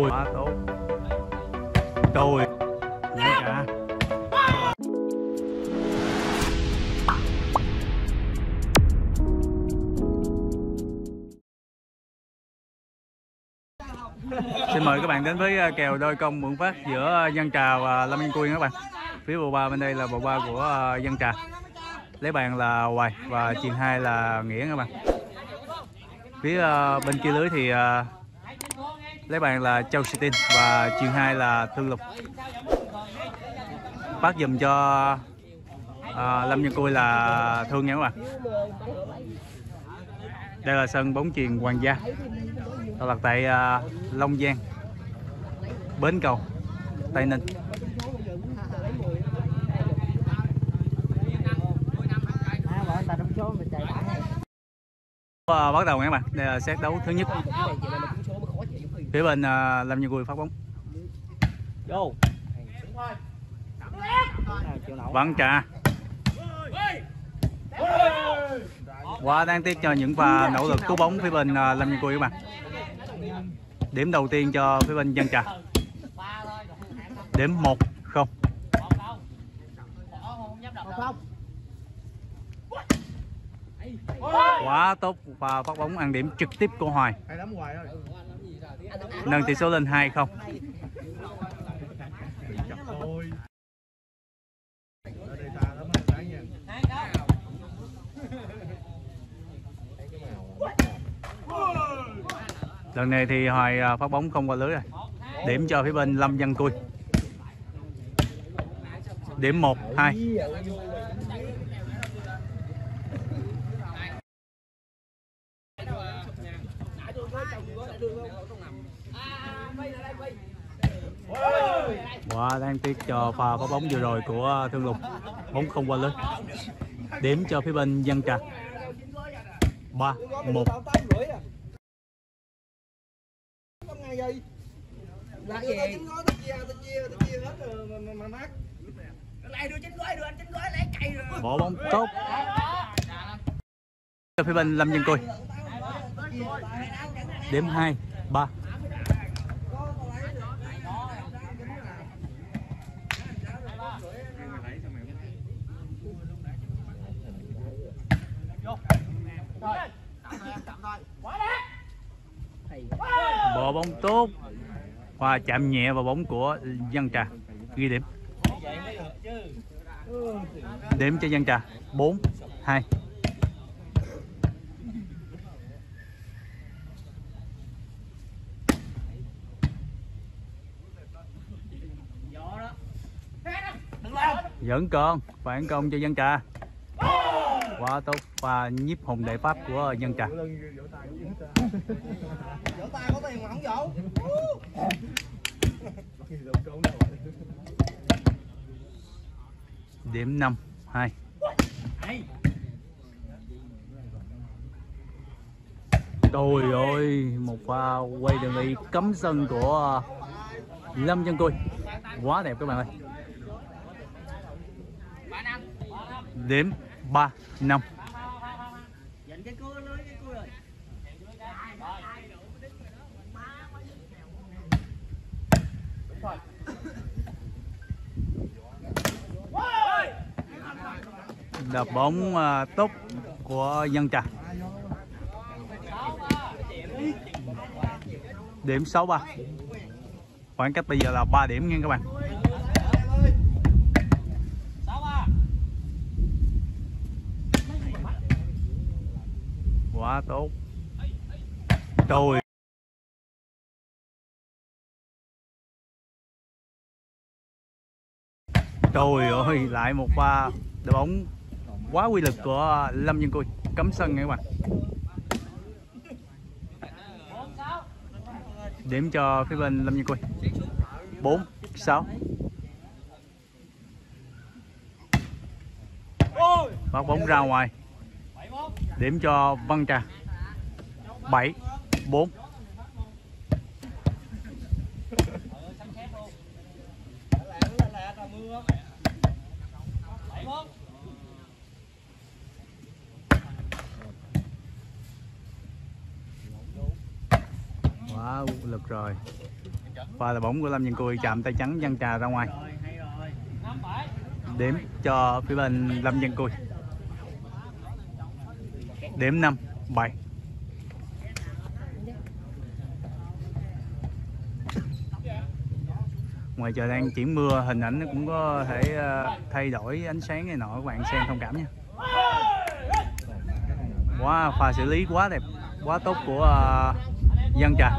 Trời quá tốt Nhớ cả Xin mời các bạn đến với ờ, kèo đôi công mượn phát giữa ờ, Dân Trà và Lâm Yên Quyên các bạn. Phía bộ ba bên đây là bộ ba của ờ, Dân Trà. Lấy bàn là Hoài và chuyền hai là Nghĩa các bạn. Phía ờ, bên kia lưới thì ờ, lấy bàn là Châu Sitin và chuyền hai là Thương Lục. Phát dùm cho ờ, Lâm Nhân Cui là Thương nha à. các bạn. Đây là sân bóng chuyền Hoàng gia. Tọa lạc tại à, Long Giang. Bến Cầu Tây Ninh. Bắt đầu nha các bạn. Đây là xét đấu thứ nhất phía bên à, Lâm Như Vui phát bóng. Vô. Bắn trà quá đáng tiếc cho những pha nỗ lực cứu bóng phía bên à, Lâm Như Vui các bạn. Điểm đầu tiên cho phía bên dân trà. Điểm một không. Quá tốt và phát bóng ăn điểm trực tiếp của Hoài hay lắm hoài ơi nâng tỷ số lên 2 không. Lần này thì Hoài à, phát bóng không qua lưới rồi. Điểm cho phía bên Lâm Văn Cui. Điểm 1 2 Quá đáng tiếc cho pha phát bóng vừa rồi của Thương Lục. Bóng không qua lưới. Điểm cho phía bên Dân Trà 3 1 là gì bỏ bóng tốt. Cho phía bên Lâm Dân Cui điểm 2 3 bộ bóng tốt. Và chạm nhẹ vào bóng của Dân Trà. Ghi điểm. Điểm cho Dân Trà. 4 2 vẫn còn. Phản công cho Dân Trà quá tốt và nhiếp hùng đại pháp của nhân Trà vỗ tay có tiền mà không vỗ điểm 5 2 Trời ơi, một pha quay đường đi cấm sân của ờ, Lâm chân côi Quá đẹp các bạn ơi. Điểm 3 5 Đập bóng à, tốt của Dân Trà. Điểm 63 Khoảng cách bây giờ là 3 điểm nha các bạn Quá tốt. Trời Trời ơi, lại một pha đội bóng quá quy lực của à, Lâm Nhân Côi cấm sân nha các bạn. Điểm cho phía bên Lâm Nhân Côi. Bốn, sáu. bắt bóng ra ngoài. Điểm cho Văn Trà. 7 4 quá lực rồi. Và là bóng của Lâm Nhân Cui chạm tay trắng dân trà ra ngoài. Điểm cho phía bên Lâm Nhân Cui điểm 5 7 ngoài trời đang chuyển mưa, hình ảnh nó cũng có thể ờ, thay đổi ánh sáng này nọ, các bạn xem thông cảm nha. Quá, pha xử lý quá đẹp, quá tốt của ờ, dân trà.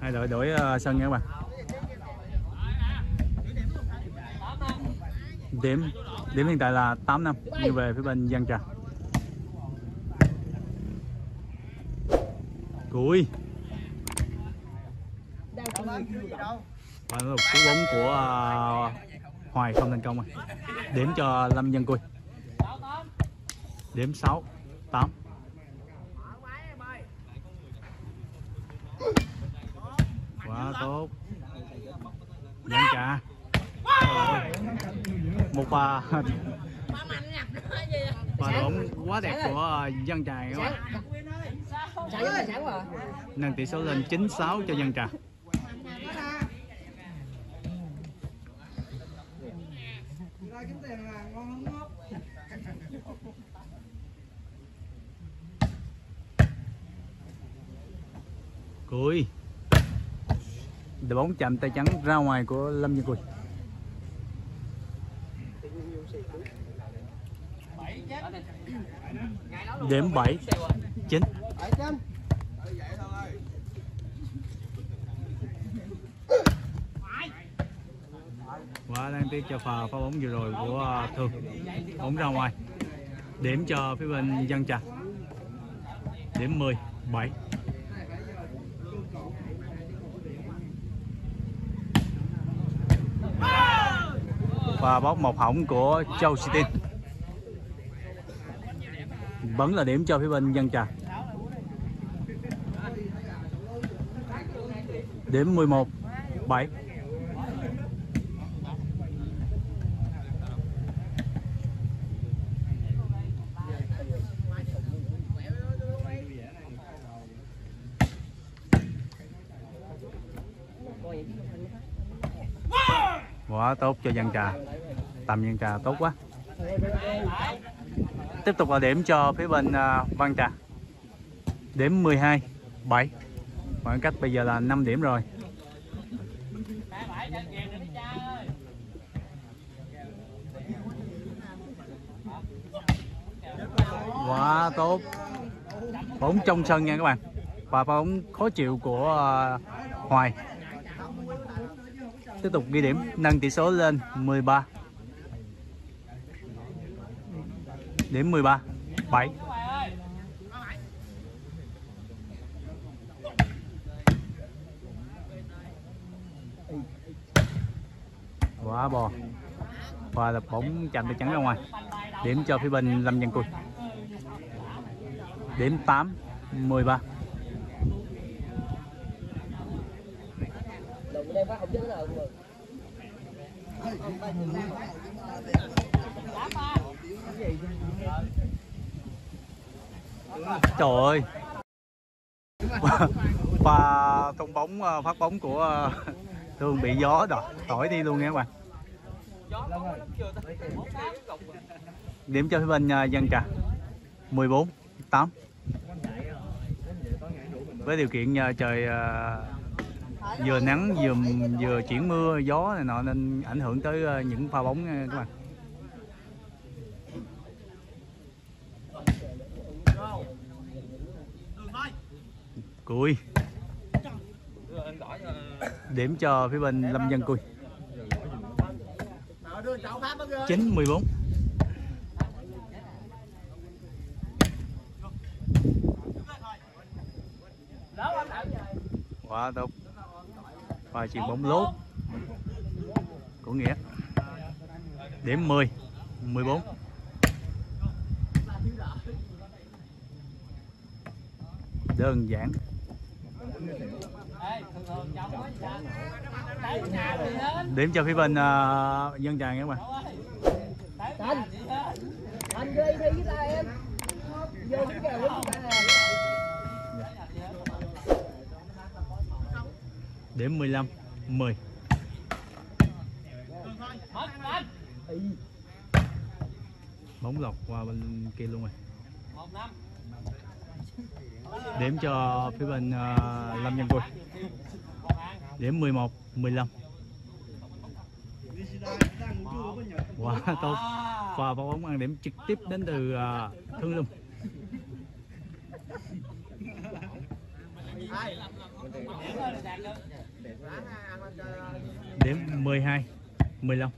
Hai đội đổi ờ, sân nha các bạn. Điểm điểm hiện tại là 8 năm như về phía bên dân trà. Nó là cú bóng của ờ, Hoài không thành công rồi. Điểm cho Lâm Dân Cùi. Điểm 6 8 Quá tốt. Dân trà Một pha Pha đội bóng quá đẹp của dân trà các bạn nâng tỷ số lên 96 cho dân trà. Cùi. Đội bóng chạm tay trắng ra ngoài của Lâm Như Cùi. Điểm 7 9 Bảy. Trăm. Quá đáng tiếc cho pha phá bóng vừa rồi của à, thường. Bóng ra ngoài. Điểm cho phía bên dân trà Điểm 10 7 Và bóc một hỏng của Châu City. Vẫn là điểm cho phía bên dân trà. Điểm 11 7 quá tốt cho dân trà. Tầm dân trà tốt quá tiếp tục là điểm cho phía bên uh, văn trà. Điểm 12 7 khoảng cách bây giờ là 5 điểm rồi. Quá tốt. Bóng trong sân nha các bạn. Và bóng khó chịu của uh, Hoài. Tiếp tục ghi điểm nâng tỷ số lên 13 đến 13 7 quá bò. Và là bóng chạm tay trắng ra ngoài. Điểm cho phía bên Lâm Văn Cùi điểm 8 13 Đụng đây phát không chứ nào mà. Trời ơi. Pha tung bóng ờ, phát bóng của ờ, thường bị gió đỏ thổi đi luôn nha các bạn. Điểm cho phía bên ờ, dân trà 14 8 Với điều kiện trời vừa nắng, vừa vừa chuyển mưa, gió này nọ, nên ảnh hưởng tới ờ, những pha bóng nha các bạn. Cùi. Điểm cho phía bên Lâm Dân Cùi. 9 14 Quá tốt và chuyền bóng lốt. Của nghĩa. Điểm 10 14 đơn giản. Điểm cho phía bên à, uh, dân tràng các bạn. Anh anh đi thi với ta em. Vô cái kèo của ta nè. Điểm 15 10 bóng lọc qua bên kia luôn rồi. Điểm cho phía bên uh, Lâm Nhân Quân điểm 11 15 quá wow, tốt pha bóng ăn điểm trực tiếp đến từ uh, Thương Lung. Điểm 12 15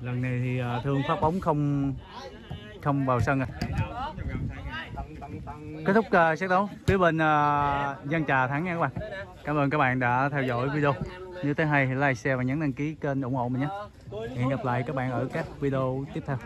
lần này thì à, Thương phát bóng không không vào sân à. Kết thúc à, uh, đấu phía bên à, uh, dân trà thắng nha các bạn. Cảm ơn các bạn đã theo dõi video. Nếu thấy hay thì like share và nhấn đăng ký kênh ủng hộ mình nhé. Hẹn gặp lại các bạn ở các video tiếp theo.